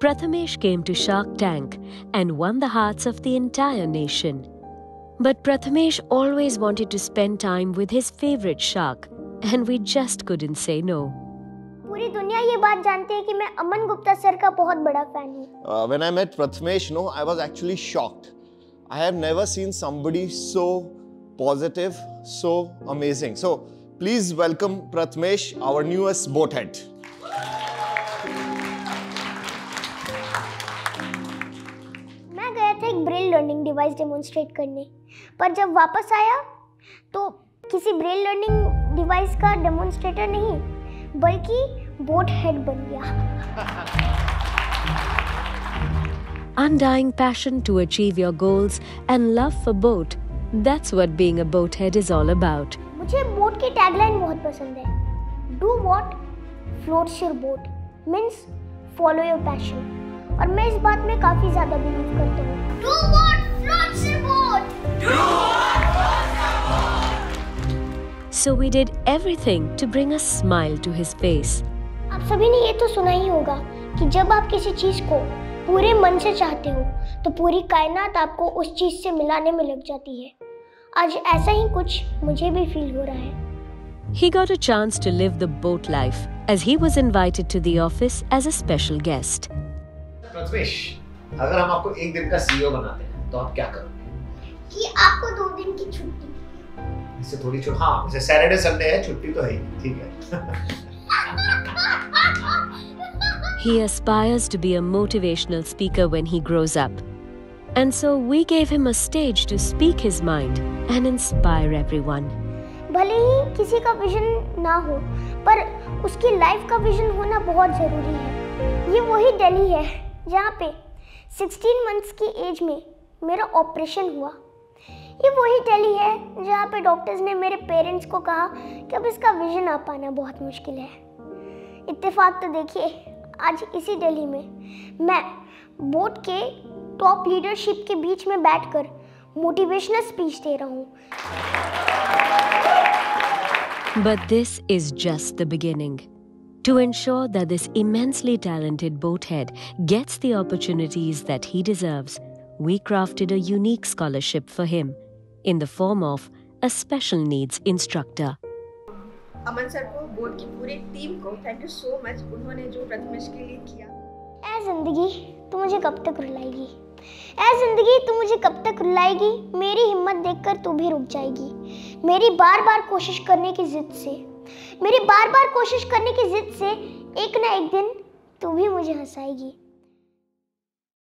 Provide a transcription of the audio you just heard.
Prathamesh came to Shark Tank and won the hearts of the entire nation. But Prathamesh always wanted to spend time with his favorite shark, and we just couldn't say no. पूरी दुनिया ये बात जानती है कि मैं Aman Gupta sir का बहुत बड़ा फैन हूँ Uh, when I met Prathamesh, no, I was actually shocked. I have never seen somebody so positive, so amazing. So please welcome Prathamesh, our newest boathead. गया था एक ब्रेल लर्निंग डिवाइस डेमोन्स्ट्रेट करने पर जब वापस आया तो किसी ब्रेल लर्निंग डिवाइस का डेमोन्स्ट्रेटर नहीं बल्कि बोट हेड बन गया Undying passion to achieve your goals and love for boat. That's what being a boathead is all about. मुझे बोट की टैगलाइन बहुत पसंद है do what floats your boat means follow your passion और मैं इस बात में काफ़ी ज़्यादा बिलीव करता हूँ So we did everything to bring a smile to his face. आप सभी ने ये तो सुना ही होगा कि जब आप किसी चीज़ को पूरे मन से चाहते हो तो पूरी कायनात आपको उस चीज़ से मिलाने में लग जाती है आज ऐसा ही कुछ मुझे भी फील हो रहा है He got a chance to live the boat life as he was invited to the office as a special guest. Prathamesh अगर हम आपको एक दिन का सीईओ बनाते हैं तो आप क्या करोगे? कि आपको दो दिन की छुट्टी। इससे थोड़ी छुट्टी हाँ जैसे सैटरडे संडे है छुट्टी तो है ही ठीक है। He aspires to be a motivational speaker when he grows up. And so we gave him a stage to speak his mind and inspire everyone. भले ही किसी का विजन ना हो पर उसकी लाइफ का विजन होना बहुत ज़रूरी है। ये वही दिल्ली है। जहाँ पे 16 मंथ्स की एज में मेरा ऑपरेशन हुआ। ये वही दिल्ली है जहाँ पे डॉक्टर्स ने मेरे पेरेंट्स को कहा कि अब इसका विजन आ पाना बहुत मुश्किल है। इत्तेफाक तो देखिए, आज इसी दिल्ली में मैं बोर्ड के टॉप लीडरशिप के बीच में बैठकर मोटिवेशनल स्पीच दे रहा हूँ। But this is just the beginning. To ensure that this immensely talented boathead gets the opportunities that he deserves, we crafted a unique scholarship for him in the form of a special needs instructor. Aman sir को board की पूरी team को thank you so much उन्होंने जो प्रथमेश के लिए किया ऐ जिंदगी तू मुझे कब तक रुलाएगी ऐ जिंदगी तू मुझे कब तक रुलाएगी मेरी हिम्मत देखकर तू भी रुक जाएगी मेरी बार बार कोशिश करने की जिद से मेरी बार बार कोशिश करने की जिद से एक ना एक दिन तू भी मुझे हंसाएगी।